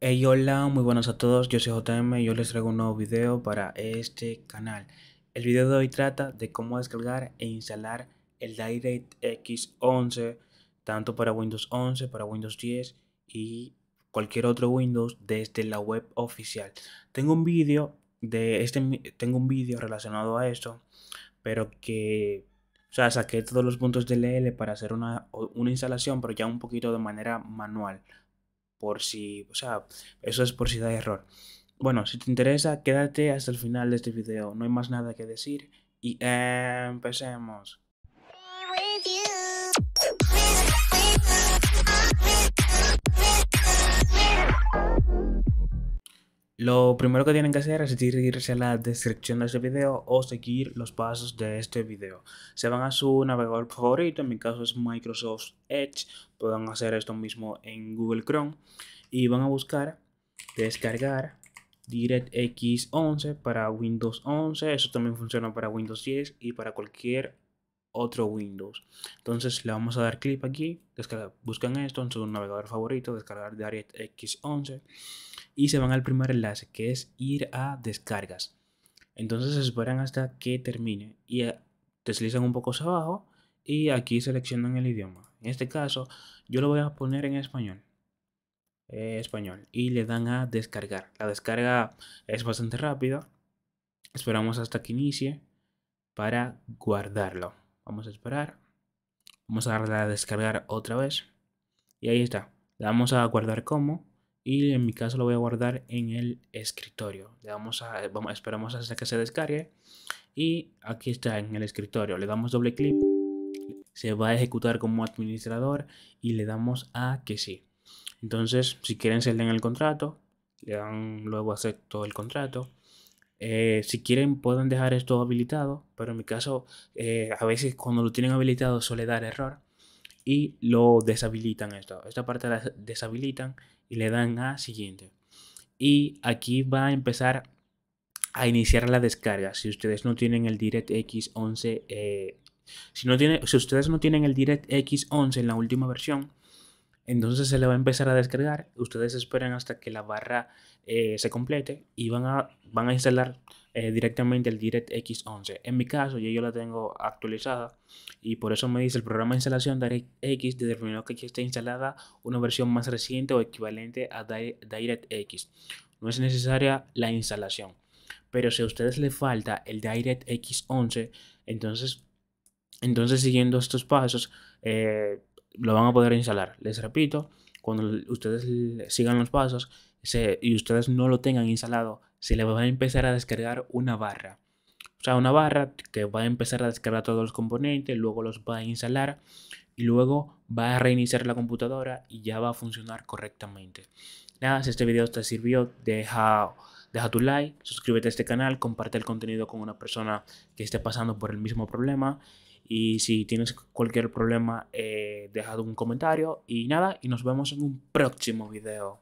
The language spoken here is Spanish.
Hey, hola, muy buenas a todos, yo soy JM y yo les traigo un nuevo video para este canal. El video de hoy trata de cómo descargar e instalar el DirectX 11, tanto para Windows 11, para Windows 10 y cualquier otro Windows desde la web oficial. Tengo un vídeo de este, tengo un vídeo relacionado a esto, pero que, o sea, saqué todos los puntos del LL para hacer una, una instalación, pero ya un poquito de manera manual por si, o sea, eso es por si da error. Bueno, si te interesa, quédate hasta el final de este video. No hay más nada que decir y empecemos. Lo primero que tienen que hacer es irse a la descripción de este video o seguir los pasos de este video. Se van a su navegador favorito, en mi caso es Microsoft Edge, pueden hacer esto mismo en Google Chrome y van a buscar descargar DirectX 11 para Windows 11, eso también funciona para Windows 10 y para cualquier otro Windows. Entonces le vamos a dar clic aquí, buscan esto en su navegador favorito, descargar DirectX 11 y se van al primer enlace que es ir a descargas. Entonces esperan hasta que termine y eh, deslizan un poco hacia abajo y aquí seleccionan el idioma. En este caso yo lo voy a poner en español. Eh, español y le dan a descargar. La descarga es bastante rápida. Esperamos hasta que inicie para guardarlo. Vamos a esperar. Vamos a darle a descargar otra vez. Y ahí está. Le damos a guardar como y en mi caso lo voy a guardar en el escritorio. Le damos a, vamos, esperamos hasta que se descargue y aquí está en el escritorio. Le damos doble clic, se va a ejecutar como administrador y le damos a que sí. Entonces, si quieren se leen el contrato, le dan luego acepto el contrato. Eh, si quieren pueden dejar esto habilitado, pero en mi caso eh, a veces cuando lo tienen habilitado suele dar error y lo deshabilitan esto. Esta parte la deshabilitan y le dan a siguiente. Y aquí va a empezar a iniciar la descarga. Si ustedes no tienen el DirectX 11, eh, si, no tiene, si ustedes no tienen el DirectX 11 en la última versión, entonces se le va a empezar a descargar. Ustedes esperan hasta que la barra eh, se complete y van a, van a instalar eh, directamente el DirectX 11. En mi caso, yo, yo la tengo actualizada y por eso me dice el programa de instalación DirectX determinó que aquí está instalada una versión más reciente o equivalente a DirectX. No es necesaria la instalación. Pero si a ustedes les falta el DirectX 11, entonces, entonces siguiendo estos pasos, eh, lo van a poder instalar. Les repito, cuando ustedes sigan los pasos y ustedes no lo tengan instalado, se le va a empezar a descargar una barra. O sea, una barra que va a empezar a descargar todos los componentes, luego los va a instalar y luego va a reiniciar la computadora y ya va a funcionar correctamente. Nada, si este video te sirvió, deja, deja tu like, suscríbete a este canal, comparte el contenido con una persona que esté pasando por el mismo problema y si tienes cualquier problema, eh, deja un comentario. Y nada, y nos vemos en un próximo video.